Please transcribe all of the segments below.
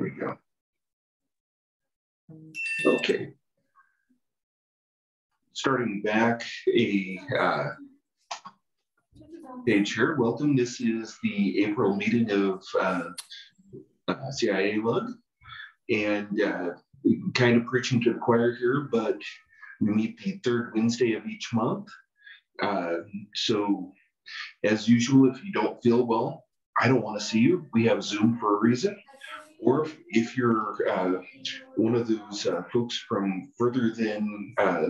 we go. Okay. Starting back a uh, page here. Welcome. This is the April meeting of uh, uh, CIA Lug. And uh, kind of preaching to the choir here, but we meet the third Wednesday of each month. Uh, so, as usual, if you don't feel well, I don't want to see you. We have Zoom for a reason. Or if, you're uh, one of those uh, folks from further than uh,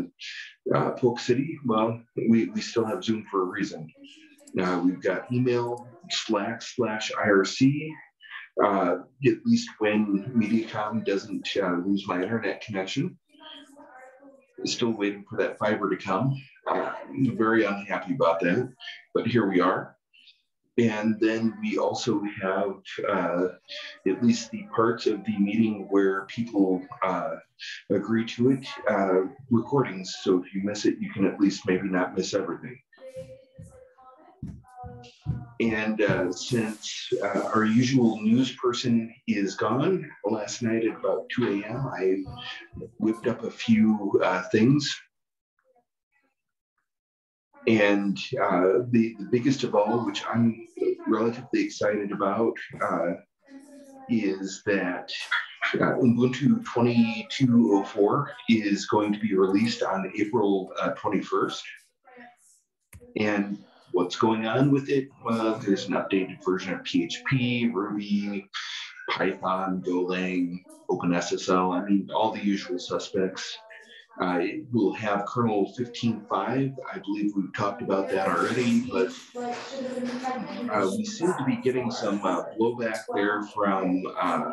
uh Polk City, well, we, we still have Zoom for a reason. Now we've got email, Slack slash IRC, uh, at least when Mediacom doesn't uh, lose my internet connection. Still waiting for that fiber to come. Uh, very unhappy about that, but here we are. And then we also have uh, at least the parts of the meeting where people uh, agree to it, uh, recordings. So if you miss it, you can at least maybe not miss everything. And uh, since uh, our usual news person is gone, last night at about 2 a.m., I whipped up a few uh, things. And uh, the, the biggest of all, which I'm relatively excited about, uh, is that uh, Ubuntu 2204 is going to be released on April 21st. And what's going on with it. Well, there's an updated version of PHP, Ruby, Python, Golang, OpenSSL. I mean, all the usual suspects. Uh, we'll have kernel 15.5. I believe we've talked about that already, but uh, we seem to be getting some uh, blowback there from uh,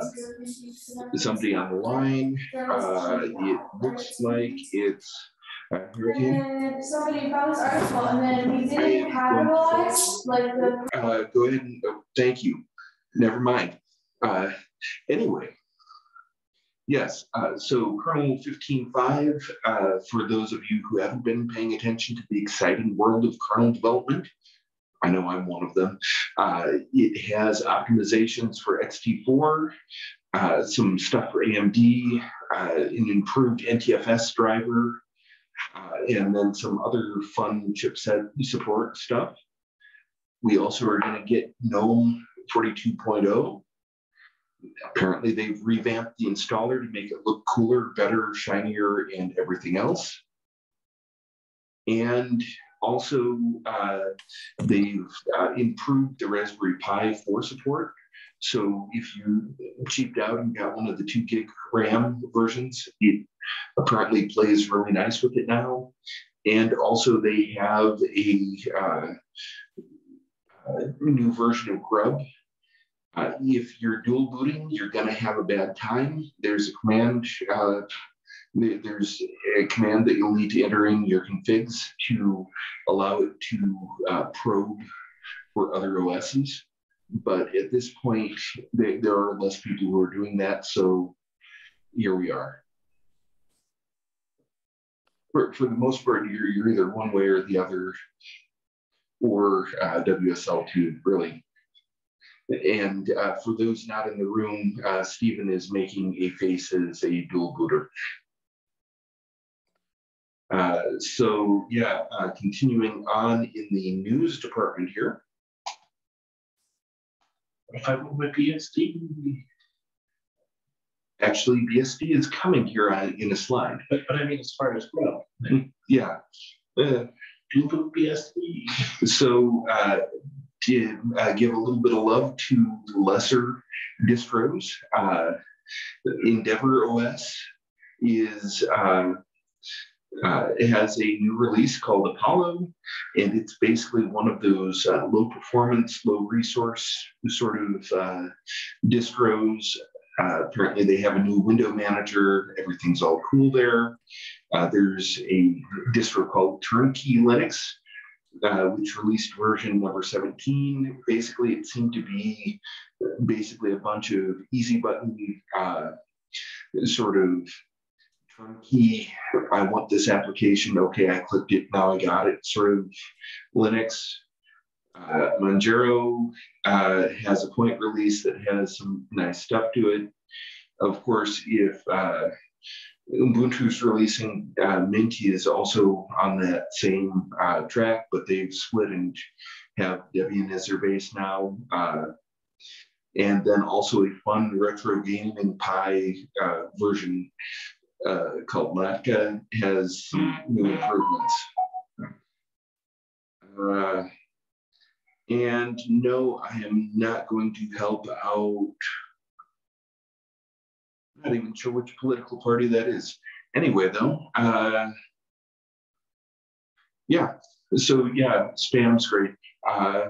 somebody on the line. Uh, it looks like it's uh, somebody found this article and then we didn't capitalize like the. Uh, go ahead and oh, thank you. Never mind. Uh, anyway, yes. Uh, so kernel 15.5, uh, for those of you who haven't been paying attention to the exciting world of kernel development, I know I'm one of them. Uh, it has optimizations for ext4, uh, some stuff for AMD, uh, an improved NTFS driver, uh, and then some other fun chipset support stuff. We also are going to get GNOME 42.0. Apparently, they've revamped the installer to make it look cooler, better, shinier, and everything else. And also, uh, they've uh, improved the Raspberry Pi 4 support. So if you cheaped out and got one of the two gig RAM versions, it apparently plays really nice with it now. And also they have a, uh, a new version of Grub. Uh, if you're dual booting, you're going to have a bad time. There's a command. Uh, there's a command that you'll need to enter in your configs to allow it to uh, probe for other OSs. But at this point, they, there are less people who are doing that. So here we are. For, for the most part, you're, you're either one way or the other, or uh, WSL2, really. And uh, for those not in the room, uh, Stephen is making a face as a dual booter. Uh, so yeah, uh, continuing on in the news department here. If I move my BSD. Actually, BSD is coming here on, in a slide. But, but I mean, as far as well. Yeah. Uh, BSD. So to uh, give a little bit of love to lesser distros, uh, EndeavourOS is uh, uh, it has a new release called Apollo, and it's basically one of those uh, low performance, low resource sort of uh, distros. Uh, apparently, they have a new window manager. Everything's all cool there. Uh, there's a distro called Turnkey Linux, uh, which released version number 17. Basically, it seemed to be basically a bunch of easy button sort of turnkey. I want this application. Okay, I clicked it. Now I got it. Sort of Linux. Uh, Manjaro uh, has a point release that has some nice stuff to it. of course, if uh, Ubuntu's releasing, uh, Minty is also on that same uh, track, but they've split and have Debian as their base now. Uh, and then also a fun retro gaming Pi uh, version uh, called Lakka has some new improvements. Uh, and no, I am not going to help out. Not even sure which political party that is. Anyway, though, uh, yeah. So yeah, spam's great. Uh,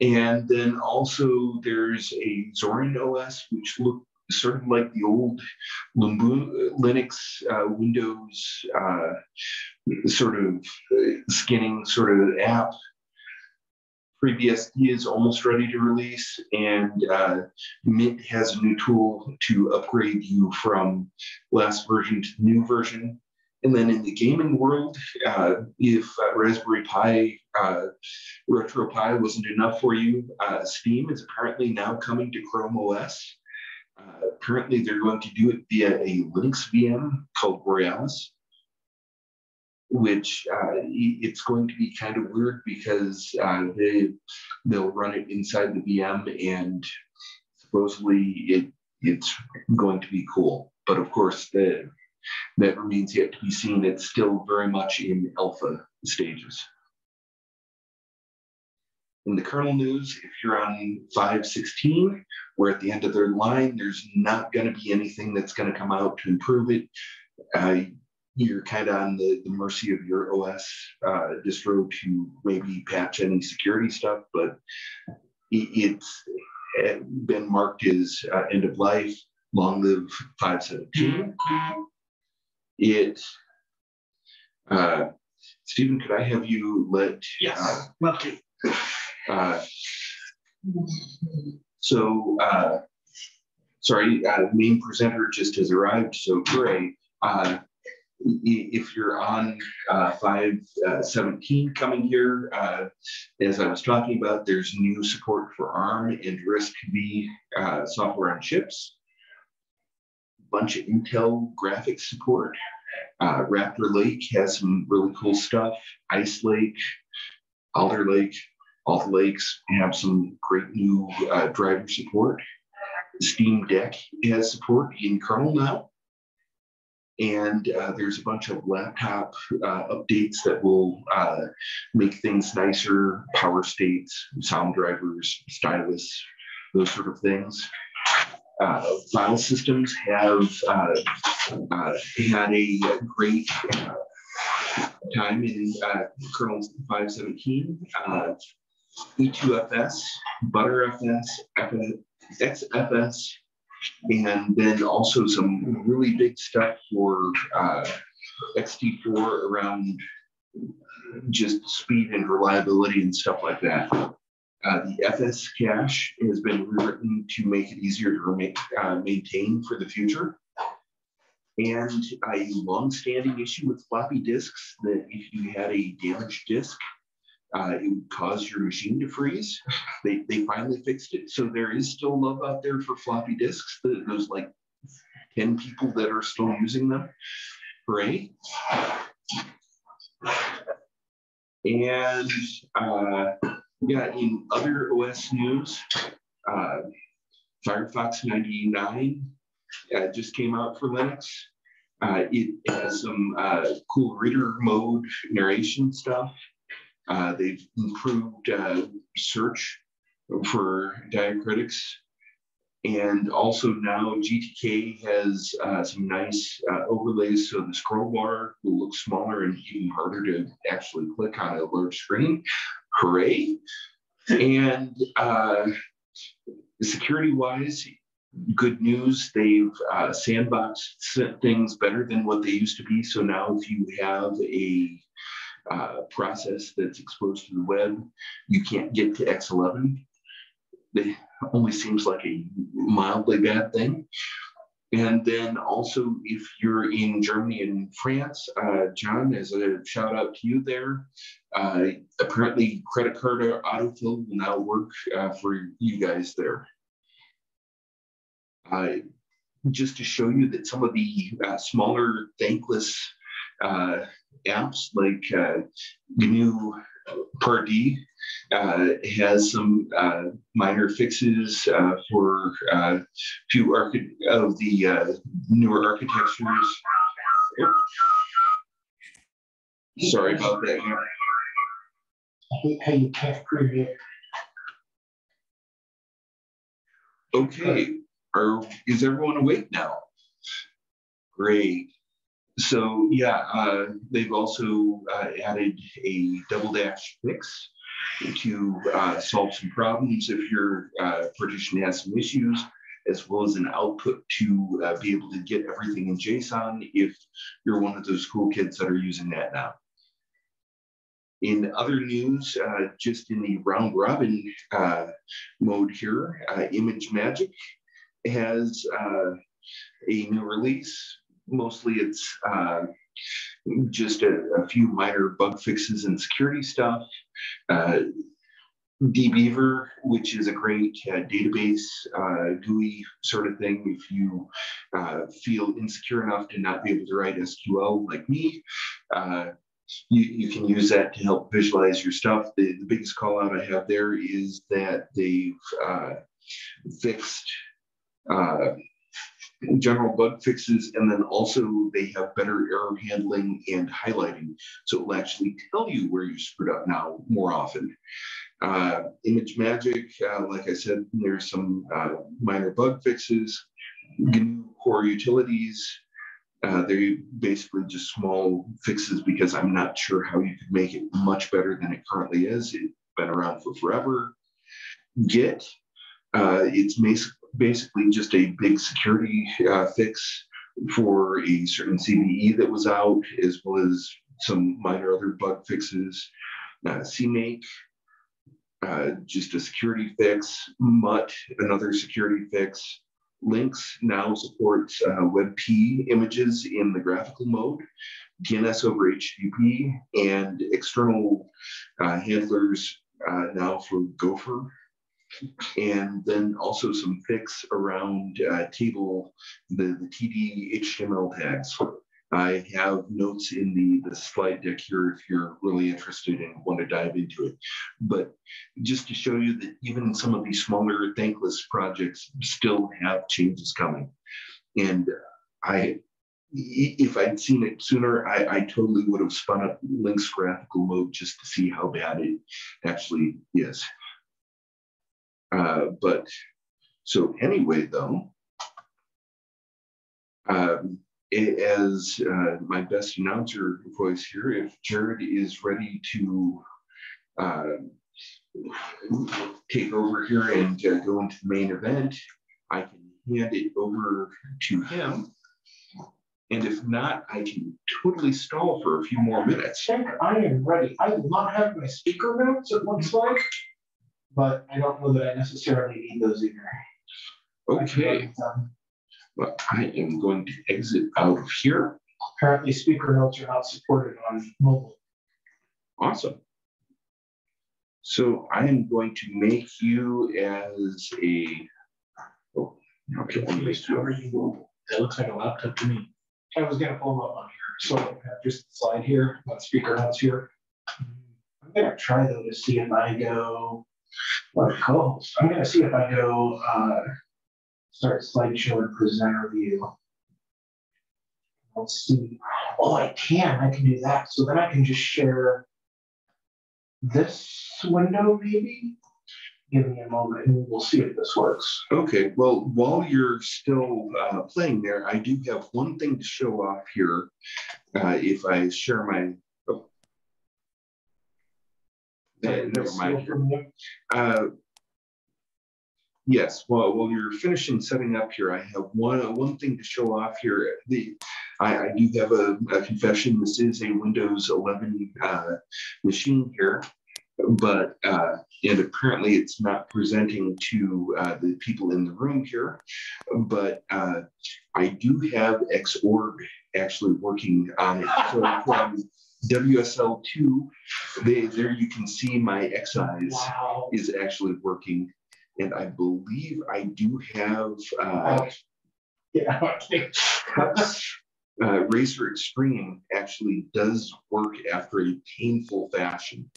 and then also there's a Zorin OS, which look sort of like the old Linux uh, Windows uh, sort of uh, skinning sort of app. FreeBSD is almost ready to release, and uh, Mint has a new tool to upgrade you from last version to new version. And then in the gaming world, uh, if uh, Raspberry Pi, uh, RetroPie wasn't enough for you, uh, Steam is apparently now coming to Chrome OS. Uh, apparently, they're going to do it via a Linux VM called Borealis, which uh, it's going to be kind of weird because they, they'll run it inside the VM and supposedly it, it's going to be cool. But of course, the that remains yet to be seen. It's still very much in alpha stages. In the kernel news, if you're on 5.16, we're at the end of their line. There's not going to be anything that's going to come out to improve it. Uh, you're kind of on the, the mercy of your OS uh, distro to maybe patch any security stuff, but it's been marked as uh, end of life. Long live 517 it uh, Stephen, could I have you let Yes, uh, love to. uh, so uh, sorry, uh, main presenter just has arrived. So Gray, uh, if you're on uh, 517 uh, coming here, uh, as I was talking about, there's new support for ARM and RISC-V uh, software on chips bunch of Intel graphics support. Uh, Raptor Lake has some really cool stuff. Ice Lake, Alder Lake, all the lakes have some great new uh, driver support. Steam Deck has support in kernel now. And uh, there's a bunch of laptop uh, updates that will uh, make things nicer, power states, sound drivers, stylus, those sort of things uh, file systems have uh, uh, had a great time in kernel 517. E2FS, Btrfs, XFS, and then also some really big stuff for ext4 around just speed and reliability and stuff like that. Uh, the FS cache has been rewritten to make it easier to uh, maintain for the future. And a long-standing issue with floppy disks that if you had a damaged disk, uh, it would cause your machine to freeze. They, they finally fixed it. So there is still love out there for floppy disks. There's like 10 people that are still using them. Hooray. And uh, yeah, in other OS news, uh, Firefox 99 uh, just came out for Linux. Uh, it has some uh, cool reader mode narration stuff. Uh, they've improved uh, search for diacritics. And also now GTK has some nice overlays so the scroll bar will look smaller and even harder to actually click on a large screen hooray. And uh, security wise, good news. They've uh, sandboxed things better than what they used to be. So now, if you have a uh, process that's exposed to the web, you can't get to X11. It only seems like a mildly bad thing. And then also, if you're in Germany and France, uh, John, as a shout out to you there, uh, apparently credit card autofill will now work uh, for you guys there. Just to show you that some of the uh, smaller thankless uh, apps like uh, GNU Parted uh, has some uh, minor fixes uh, for uh, few archi- of the uh, newer architectures. Sorry about that. I hate how you can't preview. Okay, are, is everyone awake now? Great. So yeah, uh, they've also uh, added a double dash fix to uh, solve some problems if your uh, partition has some issues, as well as an output to uh, be able to get everything in JSON if you're one of those cool kids that are using that now. In other news, uh, just in the round robin mode here, uh, ImageMagick has a new release. Mostly it's uh, just a, a, few minor bug fixes and security stuff. Uh, dbeaver, which is a great uh, database GUI sort of thing. If you feel insecure enough to not be able to write SQL like me, you, you can use that to help visualize your stuff. The, the biggest call out I have there is that they've uh, fixed uh, general bug fixes, and then also they have better error handling and highlighting. So it will actually tell you where you screwed up now more often. Uh, ImageMagick, uh, like I said, there's some uh, minor bug fixes, GNU core utilities, uh, they're basically just small fixes because I'm not sure how you could make it much better than it currently is. It's been around for forever. Git, uh, it's basically just a big security uh, fix for a certain CVE that was out, as well as some minor other bug fixes. Uh, CMake, uh, just a security fix. Mutt, another security fix. Lynx now supports uh, WebP images in the graphical mode, DNS over HTTP, and external uh, handlers uh, now for Gopher. And then also some fix around uh, table, the, the TD HTML tags. I have notes in the, the slide deck here if you're really interested and want to dive into it. But just to show you that even some of these smaller thankless projects still have changes coming. And I, if I'd seen it sooner, I, I totally would have spun up Lynx graphical mode just to see how bad it actually is. Uh, but so anyway, though, um, as uh, my best announcer voice here, if Jared is ready to uh, take over here and uh, go into the main event, I can hand it over to him. And if not, I can totally stall for a few more minutes. I I am ready. I will not have my speaker notes, it looks like, but I don't know that I necessarily need those either. Okay. But I am going to exit out of here. Apparently speaker notes are not supported on mobile. Awesome. So I am going to make you as a, oh, okay, me make you- That looks like a laptop to me. I was gonna pull them up on here, so I have just the slide here, speaker notes here. I'm gonna try though to see if I go, like, co I'm gonna see if I go, uh, start slideshow and presenter view. Let's see. Oh, I can. I can do that. So then I can just share this window, maybe. Give me a moment and we'll see if this works. Okay, well, while you're still uh, playing there, I do have one thing to show off here. Uh, if I share my, never mind. Uh, Yes, well, while you're finishing setting up here, I have one one thing to show off here. The I, I do have a, a, confession. This is a Windows 11 uh, machine here, but uh, and apparently it's not presenting to uh, the people in the room here. But uh, I do have Xorg actually working on it. So from WSL2, they, there you can see my XEyes wow. is actually working and I believe I do have uh, Yeah, think. Uh, Racer Extreme actually does work after a painful fashion.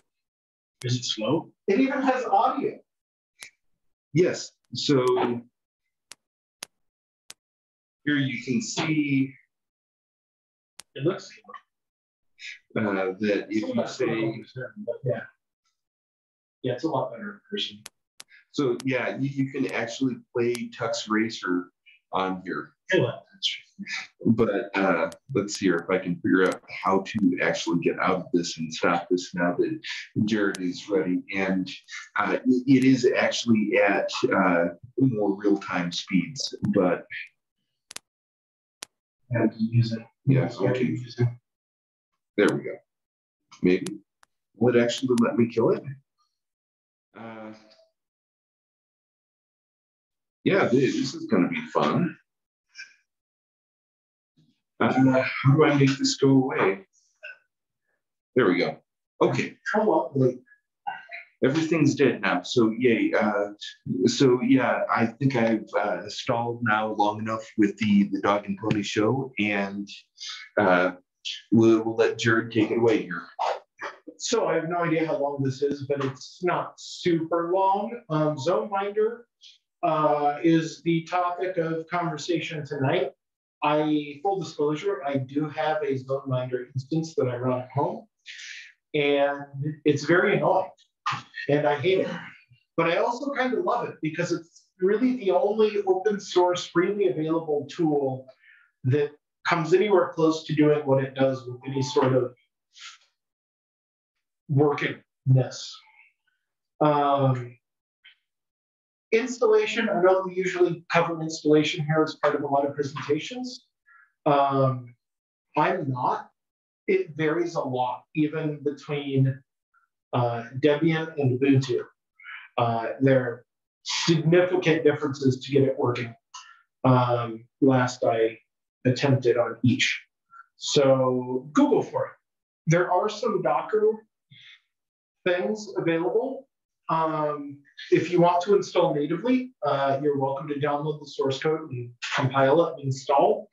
Is it slow? It even has audio. Yes, so here you can see It looks. uh, that if you say, But yeah. Yeah, it's a lot better in person. so yeah, you, you can actually play Tux Racer on here. But uh, let's see here if I can figure out how to actually get out of this and stop this now that Jared is ready. And uh, it- is actually at uh, more real time speeds, but I have to use it. yeah, Yeah, okay, there we go. Maybe will it actually let me kill it? Uh, yeah, this is going to be fun. Uh, how do I make this go away? There we go. Okay. Everything's dead now. So yay. Uh, so yeah, I think I've uh, stalled now long enough with the the dog and pony show, and uh, we'll, we'll let Jared take it away here. So I have no idea how long this is, but it's not super long. Um, ZoneMinder uh, is the topic of conversation tonight. I, full disclosure, I do have a ZoneMinder instance that I run at home. And it's very annoying and I hate it. But I also kind of love it because it's really the only open source, freely available tool that comes anywhere close to doing what it does with any sort of workingness. Um, installation, I know we usually cover installation here as part of a lot of presentations. Um, I'm not. It varies a lot, even between uh, Debian and Ubuntu. Uh, there are significant differences to get it working. Um, last I attempted on each. So Google for it. There are some Docker things available. Um, if you want to install natively, uh, you're welcome to download the source code and compile it and install.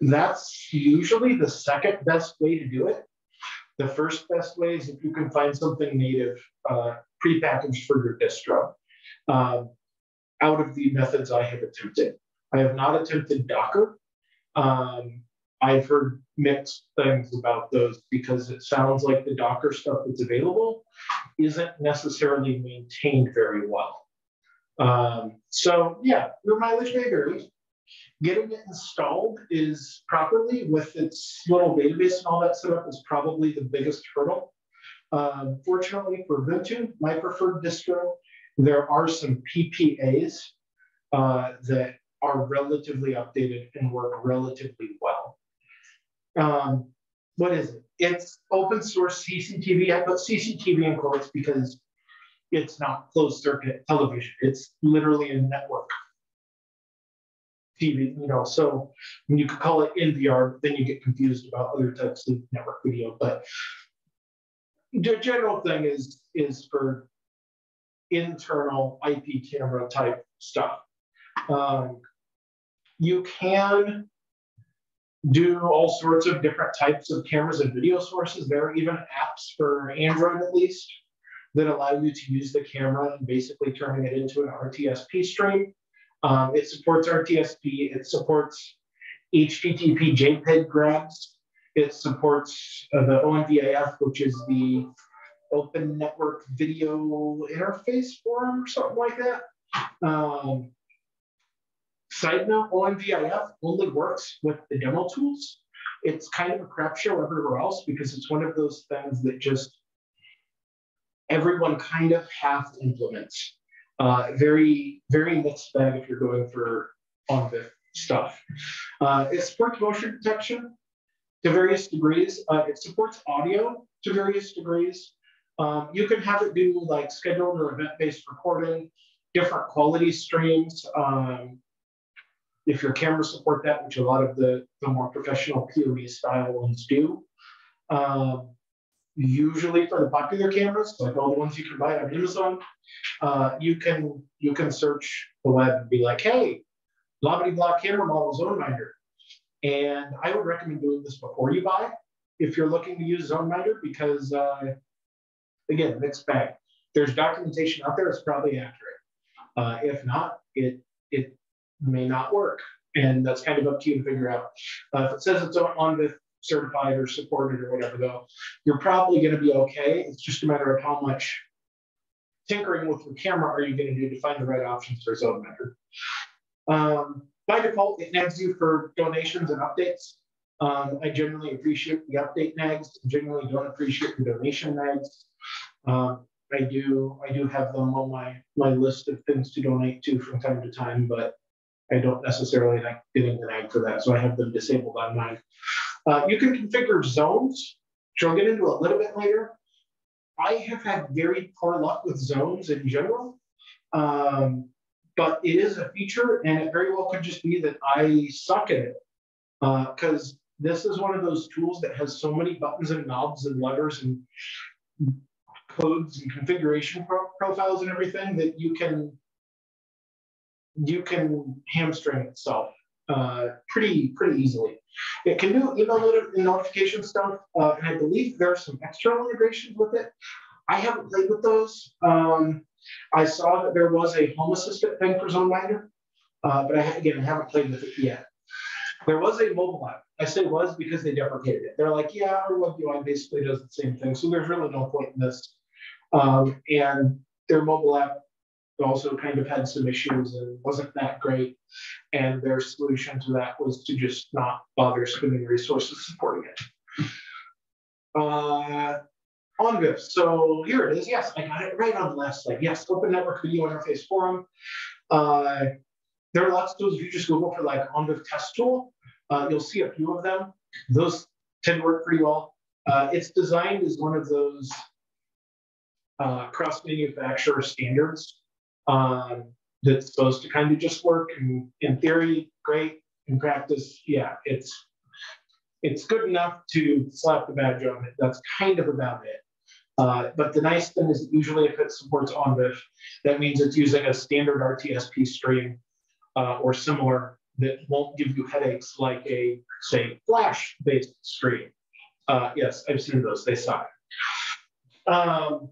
That's usually the second best way to do it. The first best way is if you can find something native, uh, prepackaged for your distro. Um, out of the methods I have attempted, I have not attempted Docker. Um, I've heard mixed things about those because it sounds like the Docker stuff that's available isn't necessarily maintained very well. Um, so yeah, your mileage may vary. Getting it installed is properly with its little database and all that set up is probably the biggest hurdle. Um, fortunately for Ubuntu, my preferred distro, there are some PPAs uh, that are relatively updated and work relatively well. Um, what is it? It's open source CCTV. I put CCTV in quotes because it's not closed circuit television. It's literally a network TV, you know, so when you could call it NVR, then you get confused about other types of network video. But the general thing is is for internal IP camera type stuff. Um, you can do all sorts of different types of cameras and video sources. There are even apps for Android at least that allow you to use the camera and basically turning it into an RTSP stream. Um, it supports RTSP, it supports HTTP JPEG grabs, it supports uh, the ONVIF, which is the Open Network Video Interface Forum or something like that. Um, side note, ONVIF only works with the demo tools. It's kind of a crap show everywhere else because it's one of those things that just everyone kind of half implements. Uh, very, very mixed bag if you're going for the stuff. Uh, it supports motion detection to various degrees. Uh, it supports audio to various degrees. Um, you can have it do like scheduled or event-based recording, different quality streams. Um, if your cameras support that, which a lot of the, the more professional POV style ones do. Um, usually for the popular cameras, like all the ones you can buy on Amazon, uh, you can you can search the web and be like, hey, blah, blah, blah camera model ZoneMinder. And I would recommend doing this before you buy if you're looking to use ZoneMinder because, uh, again, mixed bag. There's documentation out there, it's probably accurate. Uh, if not, it, it may not work. And that's kind of up to you to figure out. Uh, if it says it's on the certified or supported or whatever, though, you're probably going to be okay. It's just a matter of how much tinkering with your camera are you going to do to find the right options for ZoneMinder. Um, by default, it nags you for donations and updates. Um, I generally appreciate the update nags. Generally, don't appreciate the donation nags. Um, I do I do have them on my my list of things to donate to from time to time, but I don't necessarily like getting the nag for that, so I have them disabled on mine. Uh, you can configure zones, which I'll get into a little bit later. I have had very poor luck with zones in general. Um, but it is a feature and it very well could just be that I suck at it. Because uh, this is one of those tools that has so many buttons and knobs and levers and codes and configuration pro profiles and everything that you can you can hamstring itself uh, pretty pretty easily. It can do email notification stuff, uh, and I believe there are some external integrations with it. I haven't played with those. Um, I saw that there was a Home Assistant thing for ZoneMinder, uh, but I, again, I haven't played with it yet. There was a mobile app. I say was because they deprecated it. They're like, yeah, our web UI basically does the same thing. So there's really no point in this. Um, and their mobile app also kind of had some issues and wasn't that great. And their solution to that was to just not bother spending resources supporting it. Uh, ONVIF. So here it is. Yes, I got it right on the last slide. Yes, Open Network Video Interface Forum. Uh, there are lots of tools. If you just Google for like ONVIF test tool, uh, you'll see a few of them. Those tend to work pretty well. Uh, it's designed as one of those uh, cross-manufacturer standards um, that's supposed to kind of just work. And in theory, great. In practice, yeah, it's it's good enough to slap the badge on it. That's kind of about it. Uh, but the nice thing is usually if it supports ONVIF, that means it's using a standard RTSP stream uh, or similar that won't give you headaches like a, say, Flash-based stream. Uh, yes, I've seen those, they suck. Um,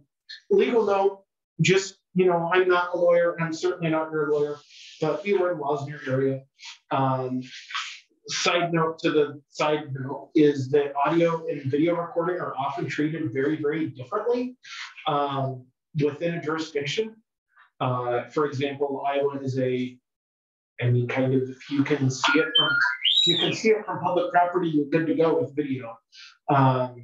legal note, just, you know, I'm not a lawyer, I'm certainly not your lawyer, but we were in laws area. Um, side note to the side note is that audio and video recording are often treated very, very differently um, within a jurisdiction. Uh, for example, Iowa is a, I mean, kind of, if you can see it from, you can see it from public property, you're good to go with video. Um,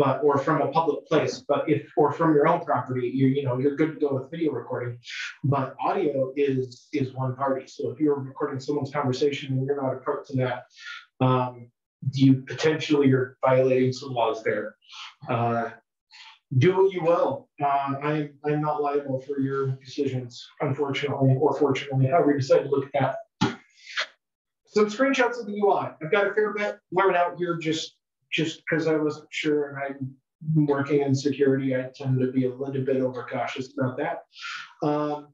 but or from a public place. But if or from your own property, you you know you're good to go with video recording. But audio is is one party. So if you're recording someone's conversation and you're not a part to that, um, you potentially you're violating some laws there. Uh, do what you will. Uh, I, I'm not liable for your decisions, unfortunately, or fortunately, however you decide to look at that. Some screenshots of the UI. I've got a fair bit learned out here just just because I wasn't sure and I'm working in security, I tend to be a little bit overcautious about that. Um,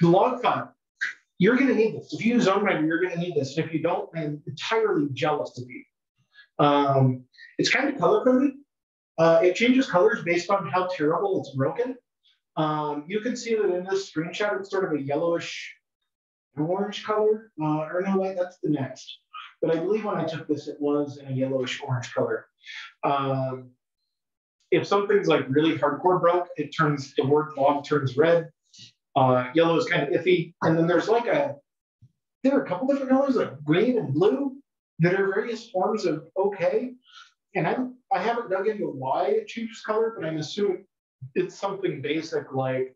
the log file, you're going to need this. If you use ZoneMinder, you're going to need this. And if you don't, I'm entirely jealous of you. Um, it's kind of color coded. Uh, it changes colors based on how terrible it's broken. Um, you can see that in this screenshot, it's sort of a yellowish orange color. Uh, or no, wait, that's the next but I believe when I took this, it was in a yellowish orange color. Um, if something's like really hardcore broke, it turns, the word log turns red. Uh, yellow is kind of iffy. And then there's like a, there are a couple different colors like green and blue that are various forms of okay. And I'm, I haven't dug into why it changes color, but I'm assuming it's something basic like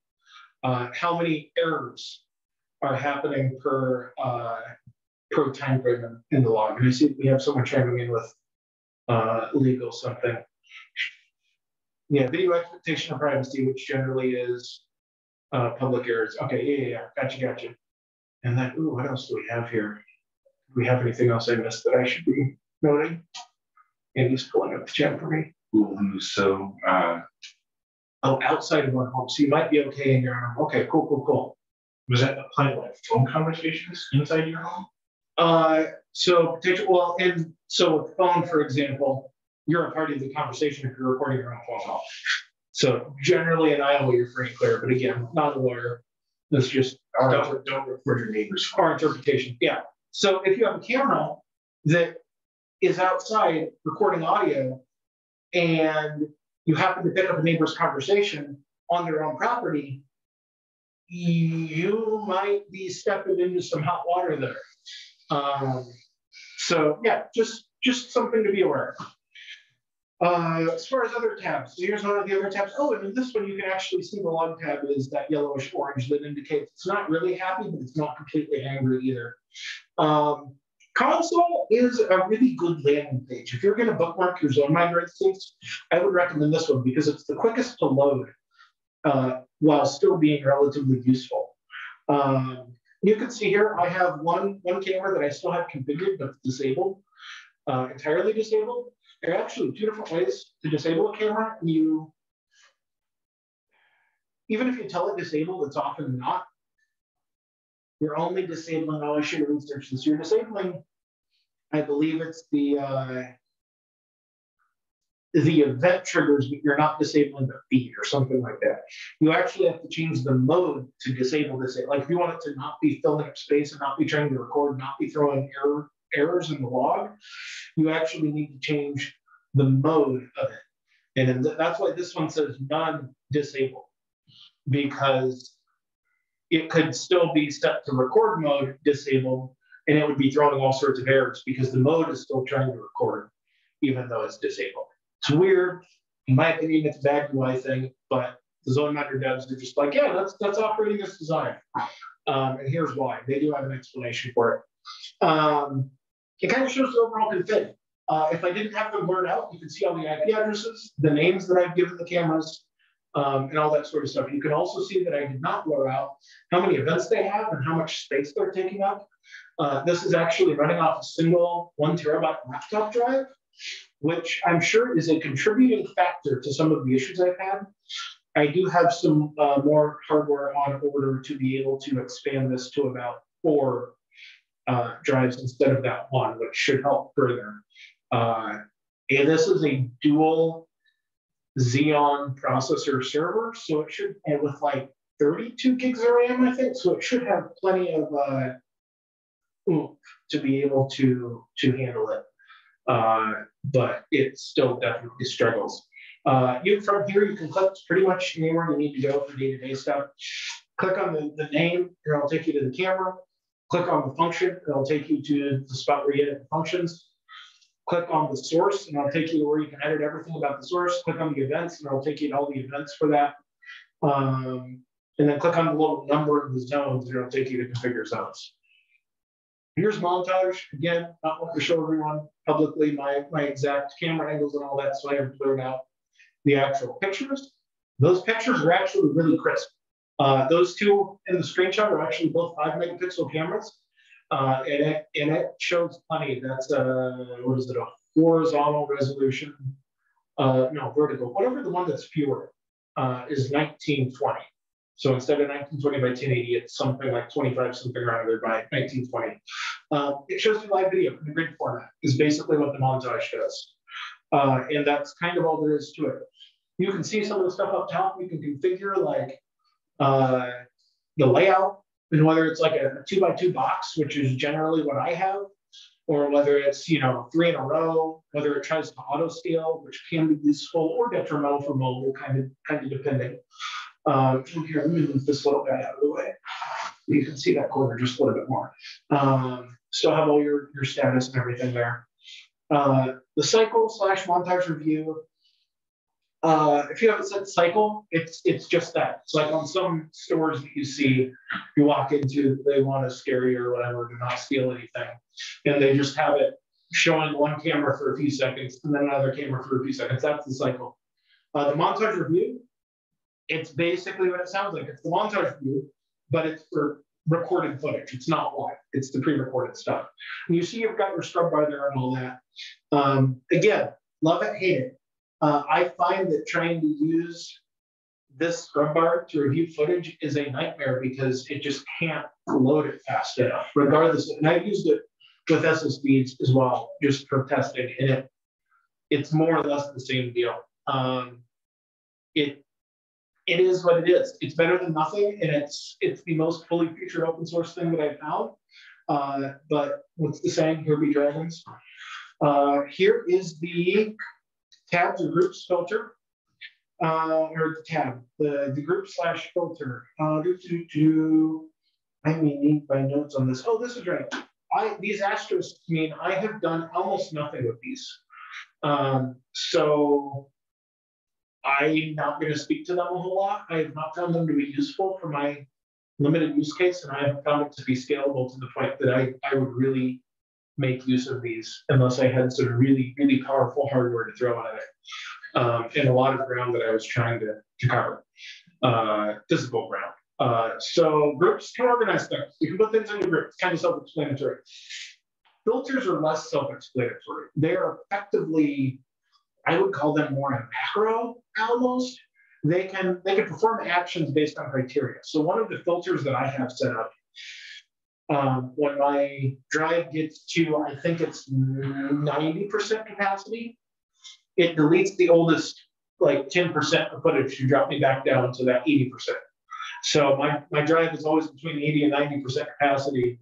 uh, how many errors are happening per uh, pro time frame in the law. And I see we have someone chiming in with uh, legal something. Yeah, video expectation of privacy, which generally is uh, public errors. Okay, yeah, yeah, yeah, gotcha, gotcha. And then, ooh, what else do we have here? Do we have anything else I missed that I should be noting? Andy's pulling up the chat for me. Ooh, so, uh, oh, outside of one home. So you might be okay in your home. Okay, cool, cool, cool. Was that applying like phone conversations inside your home? Uh, so potential, well, and so with phone, for example, you're a party to the conversation if you're recording your own phone call. So generally in Iowa, you're free and clear, but again, not a lawyer. That's just our, Don't, don't record your neighbors. our interpretation. Yeah. So if you have a camera that is outside recording audio and you happen to pick up a neighbor's conversation on their own property, you might be stepping into some hot water there. Um, so yeah, just just something to be aware of. Uh, as far as other tabs, so here's one of the other tabs. Oh, and in this one, you can actually see the log tab is that yellowish orange that indicates it's not really happy, but it's not completely angry either. Um, console is a really good landing page. If you're going to bookmark your zone ZoneMinder instance, I would recommend this one because it's the quickest to load uh, while still being relatively useful. Um, you can see here, I have one, one camera that I still have configured, but disabled, uh, entirely disabled. There are actually two different ways to disable a camera. You, even if you tell it disabled, it's often not. You're only disabling, I should have researched this. You're disabling, I believe it's the, uh, the event triggers, but you're not disabling the feed or something like that. You actually have to change the mode to disable this. Like if you want it to not be filling up space and not be trying to record, not be throwing error, errors in the log, you actually need to change the mode of it. And that's why this one says non-disable, because it could still be set to record mode disabled, and it would be throwing all sorts of errors because the mode is still trying to record, even though it's disabled. It's weird. In my opinion, it's a bad UI thing, but the zone ZoneMinder devs are just like, yeah, that's that's operating as designed. Um, and here's why. They do have an explanation for it. Um, it kind of shows the overall config. Uh, if I didn't have them blurred out, you can see all the IP addresses, the names that I've given the cameras, um, and all that sort of stuff. You can also see that I did not blur out how many events they have and how much space they're taking up. Uh, this is actually running off a single one terabyte laptop drive which I'm sure is a contributing factor to some of the issues I've had. I do have some uh, more hardware on order to be able to expand this to about four uh, drives instead of that one, which should help further. Uh, and this is a dual Xeon processor server, so it should, and with like 32 gigs of RAM, I think, so it should have plenty of uh, oomph to be able to to handle it uh, but it still definitely struggles. Uh, you from here, you can click pretty much anywhere you need to go for day-to-day stuff. Click on the, the name, and it'll take you to the camera. Click on the function, and it'll take you to the spot where you edit the functions. Click on the source, and it'll take you to where you can edit everything about the source. Click on the events, and it'll take you to all the events for that. Um, and then click on the little number of the zones, and it'll take you to configure zones. Here's montage. Again, not want to show everyone publicly my, my exact camera angles and all that, so I have blurred out the actual pictures. Those pictures are actually really crisp. Uh, those two in the screenshot are actually both five megapixel cameras. Uh, and, it, and it shows plenty. That's, uh, what is it, a horizontal resolution? Uh, no, vertical, whatever the one that's pure uh, is 1920. So instead of 1920 by 1080, it's something like 25 something around there by 1920. Uh, it shows you live video in the grid format is basically what the montage does. Uh, and that's kind of all there is to it. You can see some of the stuff up top. You can configure like uh, the layout and whether it's like a, a two by two box, which is generally what I have, or whether it's you know three in a row, whether it tries to auto scale, which can be useful or detrimental for mobile, kind of kind of depending. Um, here, let me move this little guy out of the way. You can see that corner just a little bit more. Um, still have all your, your status and everything there. Uh, the cycle slash montage review. Uh, if you have it set cycle, it's it's just that. It's like on some stores that you see, you walk into, they want to scare you or whatever to not steal anything, and they just have it showing one camera for a few seconds and then another camera for a few seconds. That's the cycle. Uh, the montage review it's basically what it sounds like. It's the montage view, but it's for recorded footage. It's not live. It's the pre-recorded stuff. And you see you've got your scrub bar there and all that. Um, again, love it, hate it. Uh, I find that trying to use this scrub bar to review footage is a nightmare because it just can't load it fast enough, regardless. And I've used it with SSDs as well, just for testing, and it it's more or less the same deal. Um, it it is what it is. It's better than nothing, and it's it's the most fully featured open source thing that I've found. Uh, but what's the saying? Here be dragons. Uh, here is the tabs or groups filter, uh, or the tab, the, the group slash filter. Uh, do, do, do. I may need my notes on this. Oh, this is right. I these asterisks mean I have done almost nothing with these. Um, so I'm not going to speak to them a whole lot. I have not found them to be useful for my limited use case, and I have found it to be scalable to the point that I, I would really make use of these unless I had some really, really powerful hardware to throw at it. Um, and a lot of ground that I was trying to, to cover, uh, physical ground. Uh, so groups can organize things. You can put things in your groups, kind of self-explanatory. Filters are less self-explanatory. They are effectively, I would call them more a macro almost. They can they can perform actions based on criteria. So one of the filters that I have set up um, when my drive gets to, I think it's 90% capacity, it deletes the oldest like 10% of footage to drop me back down to that 80%. So my, my drive is always between 80 and 90% capacity,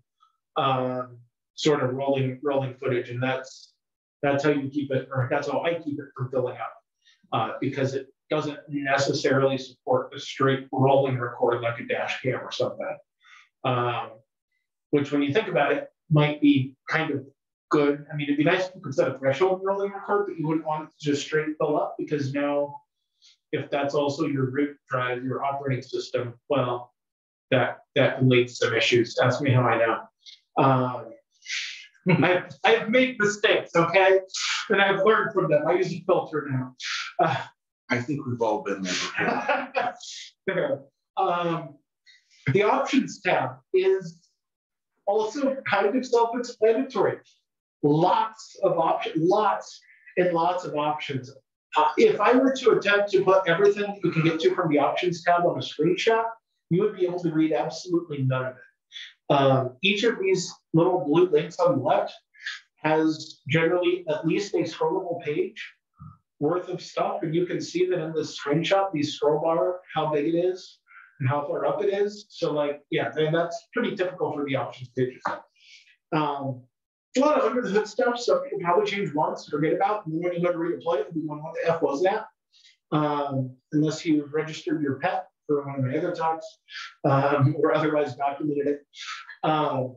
um, sort of rolling rolling footage. And that's that's how you keep it, or that's how I keep it from filling up, uh, because it doesn't necessarily support a straight rolling record like a dash cam or something. Um, which when you think about it, might be kind of good. I mean, it'd be nice if you could set a threshold rolling record, but you wouldn't want it to just straight fill up because now if that's also your root drive, your operating system, well, that that leads to some issues. Ask me how I know. Um, I've, I've made mistakes, okay? And I've learned from them. I use a filter now. I think we've all been there. um, the options tab is also kind of self-explanatory. Lots of options, lots and lots of options. Uh, if I were to attempt to put everything you can get to from the options tab on a screenshot, you would be able to read absolutely none of it. Um, each of these little blue links on the left has generally at least a scrollable page worth of stuff. And you can see that in the screenshot, the scroll bar, how big it is and how far up it is. So like, yeah, and that's pretty typical for the options pages. Um, a lot of under the hood stuff, so you probably change once, forget about, and then when you go to redeploy it, you going, what the F was that? Um, unless you've registered your pet for one of my other talks um, or otherwise documented it. Um,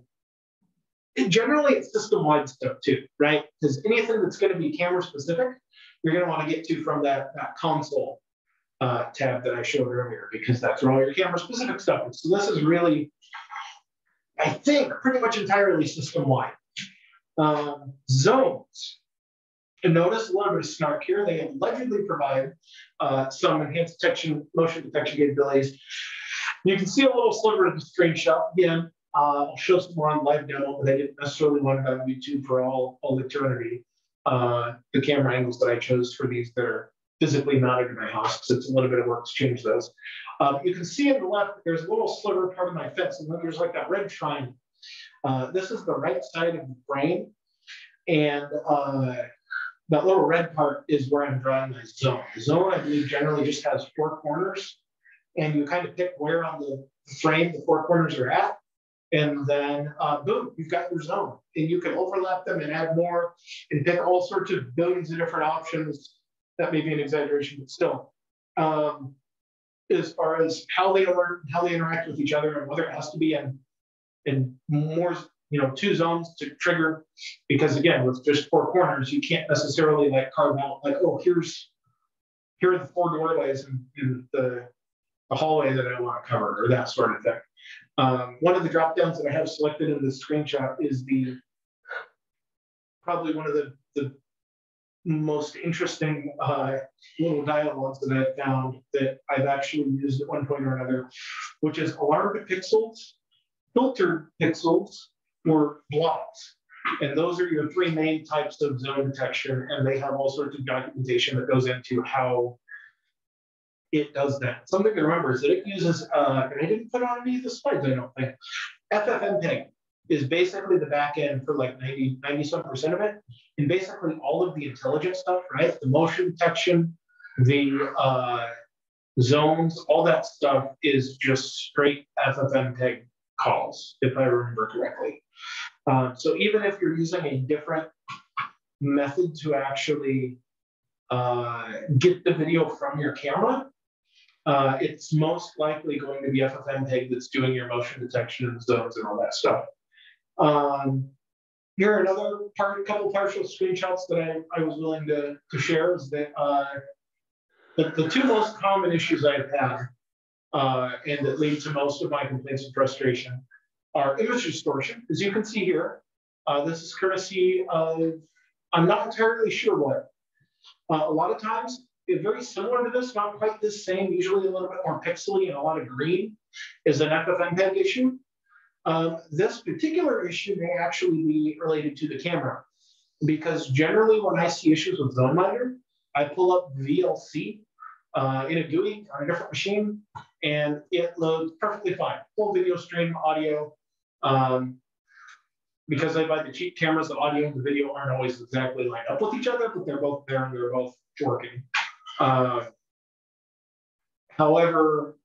generally, it's system-wide stuff too, right? Because anything that's going to be camera specific, you're going to want to get to from that, that console uh, tab that I showed earlier, because that's where all your camera specific stuff is. So this is really, I think, pretty much entirely system-wide. Um, zones. And notice a little bit of snark here. They allegedly provide uh, some enhanced detection, motion detection capabilities. You can see a little sliver of the screenshot. Again, uh, I'll show some more on live demo, but I didn't necessarily want it on YouTube for all, all eternity. Uh, the camera angles that I chose for these that are physically mounted in my house because it's a little bit of work to change those. Um, you can see on the left, there's a little sliver part of my fence, and then there's like that red triangle. Uh, this is the right side of the frame, and uh, that little red part is where I'm drawing my zone. The zone, I believe, generally just has four corners, and you kind of pick where on the frame the four corners are at, and then uh, boom, you've got your zone. And you can overlap them and add more and pick all sorts of billions of different options that may be an exaggeration, but still. Um, as far as how they learn, how they interact with each other, and whether it has to be in in more, you know, two zones to trigger, because again, with just four corners, you can't necessarily like carve out like, oh, here's here are the four doorways in the, the hallway that I want to cover, or that sort of thing. Um, one of the drop downs that I have selected in the screenshot is the probably one of the, the most interesting uh, little dialogues that I've found that I've actually used at one point or another, which is alarmed pixels, filtered pixels, or blobs. And those are your three main types of zone detection, and they have all sorts of documentation that goes into how it does that. Something to remember is that it uses, uh, and I didn't put on any of the slides, I don't think, FFmpeg. is basically the back end for like 90, 90 some percent of it. And basically all of the intelligent stuff, right? The motion detection, the uh, zones, all that stuff is just straight FFmpeg calls, if I remember correctly. Uh, so even if you're using a different method to actually uh, get the video from your camera, uh, it's most likely going to be FFmpeg that's doing your motion detection and zones and all that stuff. Um, here are another part, couple partial screenshots that I, I was willing to, to share is that uh, the, the two most common issues I've had uh, and that lead to most of my complaints and frustration are image distortion. As you can see here, uh, this is courtesy of, I'm not entirely sure what. Uh, a lot of times, very similar to this, not quite the same, usually a little bit more pixely and a lot of green, is an FFmpeg issue. Um, this particular issue may actually be related to the camera because generally when I see issues with ZoneMinder, I pull up VLC uh, in a GUI on a different machine and it loads perfectly fine. Full video stream, audio. Um, because I buy the cheap cameras, the audio and the video aren't always exactly lined up with each other, but they're both there and they're both working. Uh, however,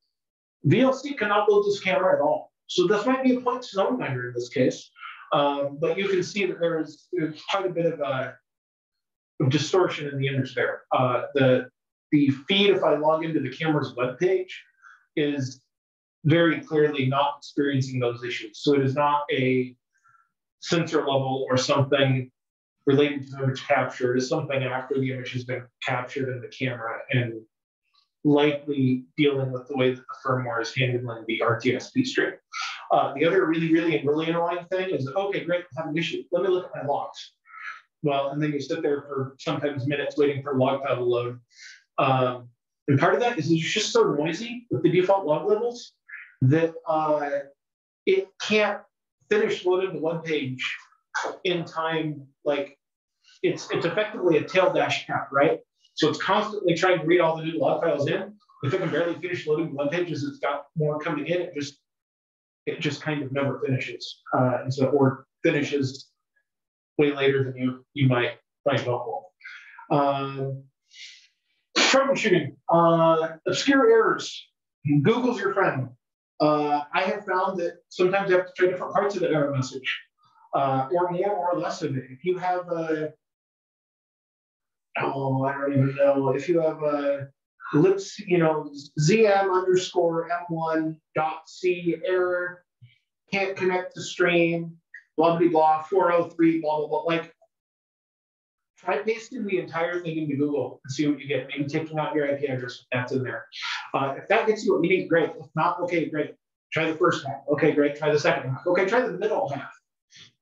VLC cannot load this camera at all. So this might be a point ZoneMinder in this case, um, but you can see that there is quite a bit of, uh, distortion in the image there. Uh, the, the feed, if I log into the camera's web page, is very clearly not experiencing those issues. So it is not a sensor level or something related to image capture. Is something after the image has been captured in the camera and likely dealing with the way that the firmware is handling the RTSP stream. Uh, the other really, really, really annoying thing is, okay, great, I have an issue. Let me look at my logs. Well, and then you sit there for sometimes minutes waiting for log file to load. Um, and part of that is it's just so noisy with the default log levels that uh, it can't finish loading the web page in time. Like it's it's effectively a tail dash cap, right? So it's constantly trying to read all the new log files in. If it can barely finish loading one page as it's got more coming in. It just it just kind of never finishes, uh, and so or finishes way later than you you might find helpful. Um, troubleshooting, uh, obscure errors. Google's your friend. Uh, I have found that sometimes you have to try different parts of the error message, uh, or more or less of it. If you have a, oh, I don't even know, if you have a lips, you know, ZM underscore M1 dot C error, can't connect to stream, blah, blah, blah, 403, blah, blah, blah. Like try pasting the entire thing into Google and see what you get. Maybe taking out your IP address if that's in there. Uh, if that gets you what you need, great. If not, okay, great. Try the first half. Okay, great. Try the second half. Okay, try the middle half.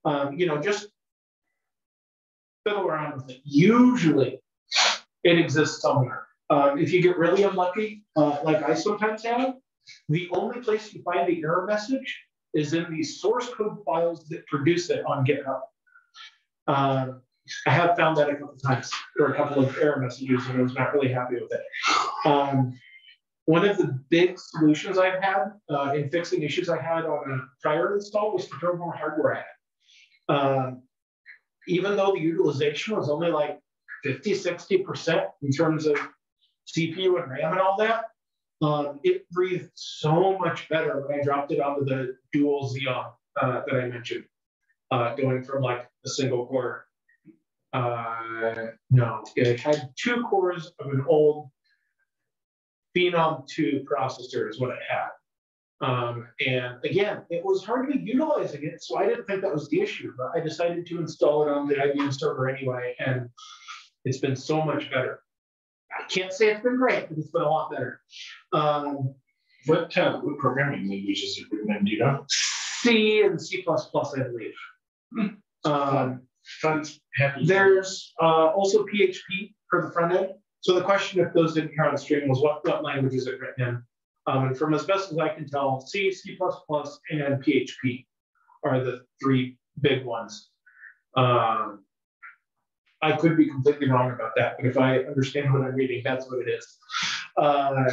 Um, you know, just fiddle around with it. Usually, it exists somewhere. Uh, if you get really unlucky, uh, like I sometimes have, the only place you find the error message is in the source code files that produce it on GitHub. Um, I have found that a couple of times. There a couple of error messages and I was not really happy with it. Um, one of the big solutions I've had uh, in fixing issues I had on a prior install was to throw more hardware at it. Um, even though the utilization was only like 50, 60% in terms of CPU and RAM and all that, um, it breathed so much better when I dropped it onto the dual Xeon uh, that I mentioned, uh, going from like a single core uh, no, it had two cores of an old Phenom 2 processor is what it had. Um, and again, it was hardly utilizing it, so I didn't think that was the issue, but I decided to install it on the IBM server anyway, and it's been so much better. I can't say it's been great, but it's been a lot better. Um, what, uh, what programming languages you recommend? Do you know? C and C++, I believe. Hmm. Um, Sounds happy. There's uh, also PHP for the front end. So the question, if those didn't hear on the stream, was what, what language is it written in? Um, and from as best as I can tell, C, C++, and PHP are the three big ones. Um, I could be completely wrong about that, but if I understand what I'm reading, that's what it is. Uh,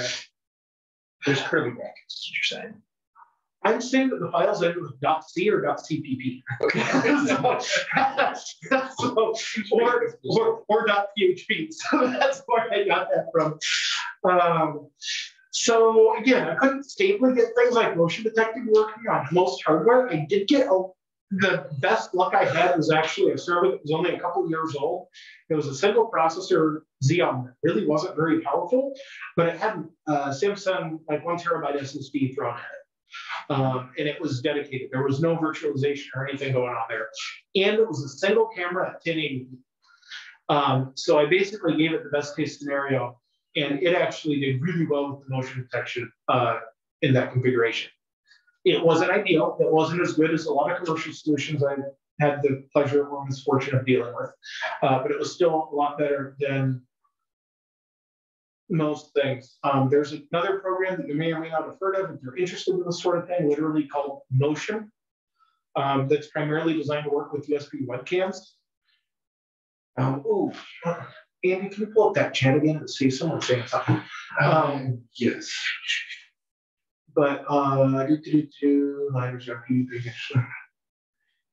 There's curly brackets, is what you're saying. I'm saying that the files ended with .c or .cpp. so, or, or, or .php. So that's where I got that from. Um, so again, I couldn't stably get things like motion detecting working on most hardware. I did get a, the best luck I had was actually a server that was only a couple years old. It was a single processor Xeon that really wasn't very powerful, but it had a Samsung like one terabyte SSD thrown at it. Um, and it was dedicated. There was no virtualization or anything going on there. And it was a single camera at 1080p. Um, so I basically gave it the best case scenario, and it actually did really well with the motion detection uh, in that configuration. It wasn't ideal. It wasn't as good as a lot of commercial solutions I've had the pleasure or misfortune of dealing with, uh, but it was still a lot better than most things. Um, there's another program that you may or may not have heard of if you're interested in this sort of thing, literally called Motion, um, that's primarily designed to work with USB webcams. Um, oh, Andy, can you pull up that chat again and see someone saying something? Um, Yes. but uh, do, do, do, liners are.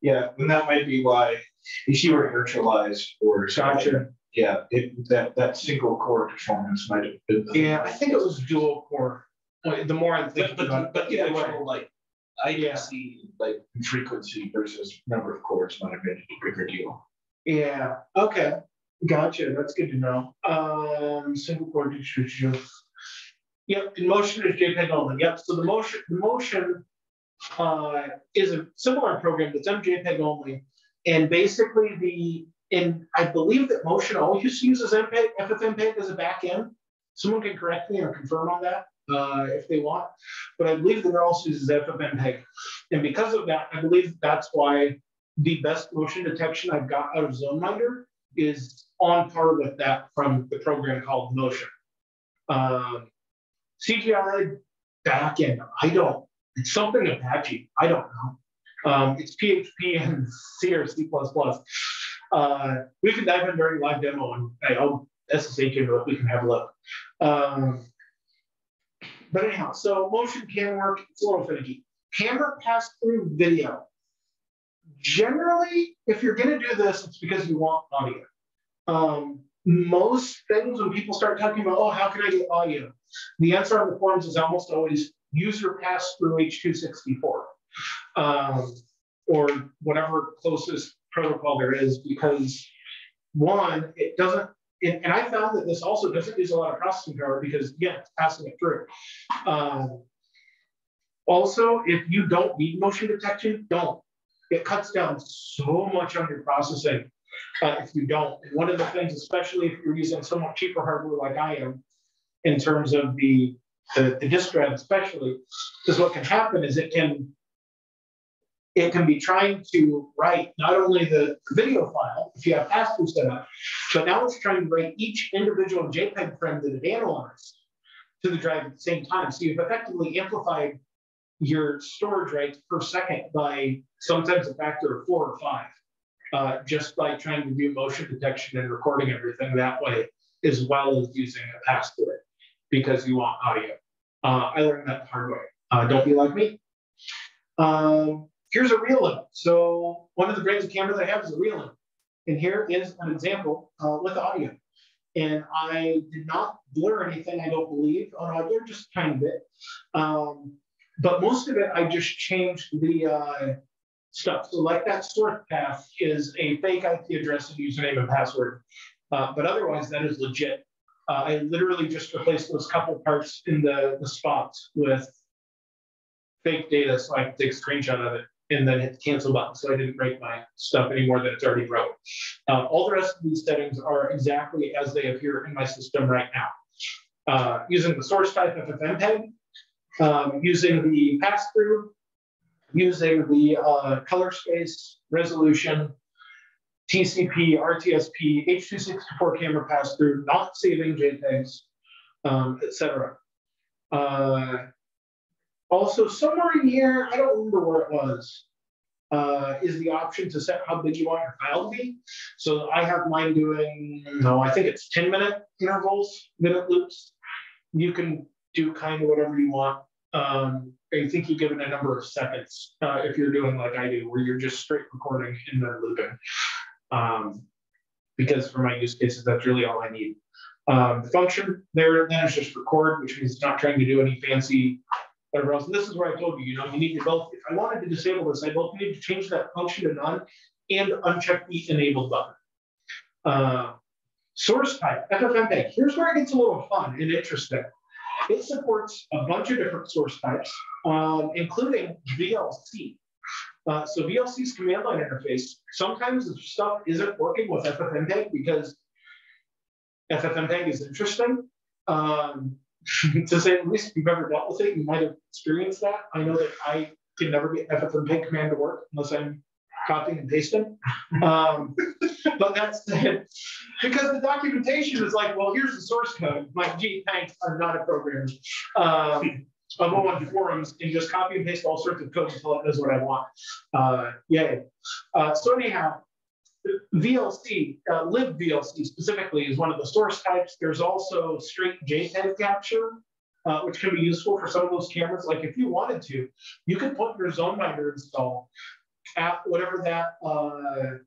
Yeah, and that might be why if you were virtualized or Gotcha. yeah, it, that, that single core performance might have been. the- Yeah, I think it was dual core. Well, The more I'm But, thinking but, about but the either way. actual like IDC, like frequency versus number of cores might have been a bigger deal. Yeah, okay, gotcha, that's good to know. Um, single core distribution. Yep, in motion is JPEG only, yep, so the motion, the motion uh, is a similar program that's MJPEG only. And basically the, and I believe that motion always uses MPEG, FFmpeg as a backend. Someone can correct me or confirm on that uh, if they want, but I believe that it also uses FFmpeg. And because of that, I believe that's why the best motion detection I've got out of ZoneMinder is on par with that from the program called Motion. Um, CGI backend, I don't, it's something Apache, I don't know. Um, it's PHP and C or C++. Uh, we can dive in during live demo and hey, I'll SSH into it, we can have a look. Um, but anyhow, so motion can work, it's a little finicky. Camera pass through video. Generally, if you're going to do this, it's because you want audio. Um, most things, when people start talking about, oh, how can I get audio? The answer on the forums is almost always user pass through H264 um, or whatever closest protocol there is, because one, it doesn't, and, and I found that this also doesn't use a lot of processing power because, again, it's passing it through. Um, also, if you don't need motion detection, don't. It cuts down so much on your processing uh, if you don't. And one of the things, especially if you're using somewhat cheaper hardware like I am, in terms of the the, the disk drive especially, because what can happen is it can it can be trying to write not only the video file if you have pass-through set up, but now it's trying to write each individual JPEG frame that it analyzed to the drive at the same time. So you've effectively amplified your storage rates per second by sometimes a factor of four or five, uh, just by trying to do motion detection and recording everything that way, as well as using a pass-through because you want audio. Uh, I learned that the hard way. Uh, don't be like me. Um, here's a Reolink. So one of the brands of camera that I have is a Reolink. And here is an example uh, with audio. And I did not blur anything, I don't believe, on audio, just a tiny bit. Um, but most of it, I just changed the uh, stuff. So like that source path is a fake IP address and username and password. Uh, but otherwise, that is legit. Uh, I literally just replaced those couple parts in the, the spots with fake data so I could take a screenshot of it and then hit the cancel button so I didn't break my stuff anymore than it's already broke. Uh, all the rest of these settings are exactly as they appear in my system right now. Uh, using the source type FFmpeg, um, using the pass-through, using the uh, color space, resolution, TCP, RTSP, H.264 camera pass-through, not saving JPEGs, um, etc. Uh, also, somewhere in here, I don't remember where it was, uh, is the option to set how big you want your file to be. So I have mine doing, no, I think it's 10 minute intervals, minute loops. You can do kind of whatever you want. Um, I think you give it a number of seconds, uh, if you're doing like I do, where you're just straight recording and then looping. Um, because for my use cases, that's really all I need. Um, the function there then is just record, which means it's not trying to do any fancy whatever else. And this is where I told you, you know, you need to both, if I wanted to disable this, I both need to change that function to none and uncheck the enabled button. Uh, source type, FFmpeg. Here's where it gets a little fun and interesting. It supports a bunch of different source types, um, including VLC. Uh, so VLC's command line interface, sometimes the stuff isn't working with FFmpeg because FFmpeg is interesting. Um, to say at least, if you've ever dealt with it, you might have experienced that. I know that I can never get FFmpeg command to work unless I'm copying and pasting. Um, but that's because the documentation is like, well, here's the source code. My gee, thanks, I'm not a programmer. Um, I'll go on forums and just copy and paste all sorts of code until it knows what I want. Uh, yay. Uh, so anyhow, VLC, uh, libVLC specifically is one of the source types. There's also straight JPEG capture, uh, which can be useful for some of those cameras. Like if you wanted to, you could put your ZoneMinder install at whatever that, uh,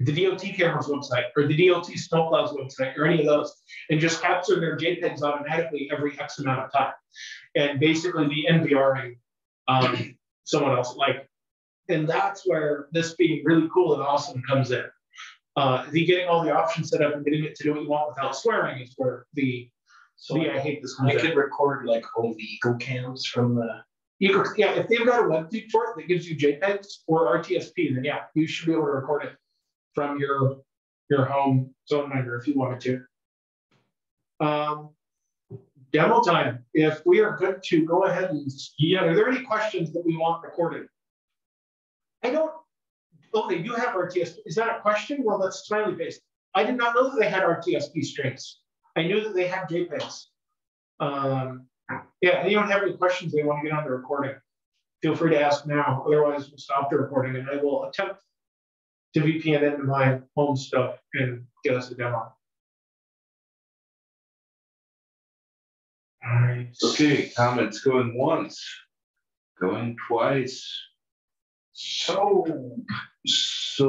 the DOT cameras website or the DOT snowplows website or any of those and just capture their JPEGs automatically every X amount of time. And basically be NVRing um, someone else. Like and that's where this being really cool and awesome comes in. Uh, the getting all the options set up and getting it to do what you want without swearing is where the so the I hate this. I could record like all the eco cams from the. You yeah, if they've got a web feed for it that gives you JPEGs or RTSP, then yeah, you should be able to record it from your your home zone ZoneMinder if you wanted to. Um, demo time. If we are good to go ahead and yeah, are there any questions that we want recorded? I don't, okay, you have RTSP. Is that a question? Well, that's smiley face. I did not know that they had RTSP strings. I knew that they had JPEGs. Um, yeah, anyone have any questions they want to get on the recording? Feel free to ask now. Otherwise, we'll stop the recording and I will attempt to VPN into my home stuff and get us a demo. All right. Okay, comments going once, going twice. So, So